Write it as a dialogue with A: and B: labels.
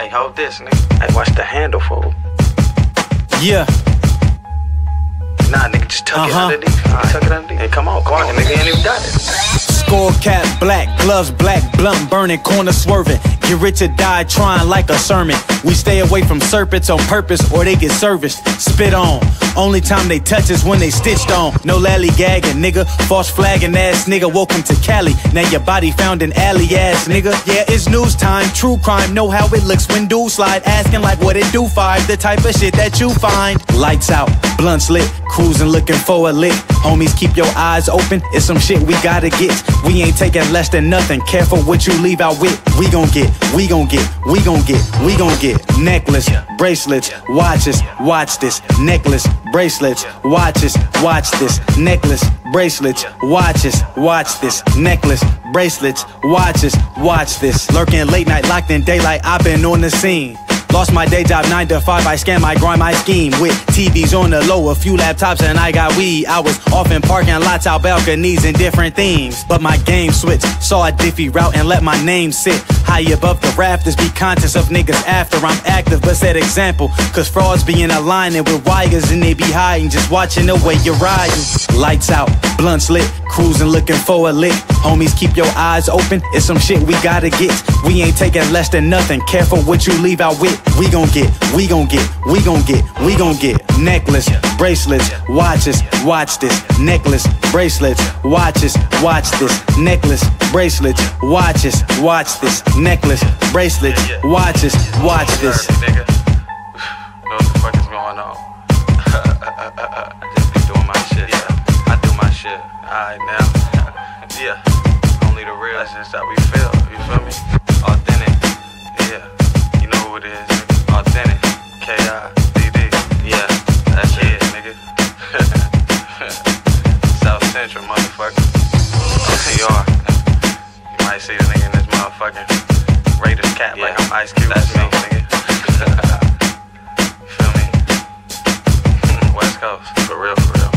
A: Hey, hold this, nigga. Hey, watch the handle fold.
B: Yeah.
A: Nah, nigga, just tuck
B: Uh-huh.
A: it underneath. Nigga, Tuck it underneath. Hey, come on, come on, nigga, you ain't even got it.
B: Score cap black, gloves black, blunt burning, corner swerving. Get rich or die trying like a sermon. We stay away from serpents on purpose or they get serviced. Spit on. Only time they touch is when they stitched on. No lally gagging, nigga. False flagging ass nigga. Welcome to Cali. Now your body found in alley ass nigga. Yeah, it's news time. True crime. Know how it looks when dudes slide. Asking like what it do five. The type of shit that you find. Lights out, blunts lit. Cruising looking for a lick. Homies, keep your eyes open. It's some shit we gotta get. We ain't taking less than nothing. Careful what you leave out with. We gon' get, we gon' get, we gon' get, we gon' get necklace, bracelets, watches. Watch this necklace, bracelets, watches. Watch this necklace, bracelets, watches. Watch this necklace, bracelets, watches. Watch this. Lurking late night, locked in daylight. I've been on the scene. Lost my day job 9 to 5, I scam, I grind, my scheme With TVs on the low, a few laptops and I got weed. I was off in parking lots, out balconies and different themes. But my game switched, saw a diffy route and let my name sit High above the rafters, be conscious of niggas after I'm active But set example, cause frauds be in aligning with wires And they be hiding, just watching the way you're riding. Lights out, blunts lit, cruising looking for a lick. Homies, keep your eyes open, it's some shit we gotta get. We ain't taking less than nothing, careful what you leave out with. We gon' get, we gon' get, we gon' get, we gon' get. Necklace, bracelets, watches, watch this. Necklace, bracelets, watches, watch this. Necklace, bracelets, watches, watch this. Necklace, bracelets, watches, watch this.
A: Nigga. Know shit. Alright now. yeah. Only the real. That's just how we feel. You feel me? Authentic. Yeah. You know who it is. Authentic. K-I-D-D. Yeah. That's it, nigga. South Central, motherfucker. you are. You might see the nigga in this motherfucking Raiders cap yeah. like I'm Ice Cube. That's me, nigga. Feel me? West Coast, for real, for real.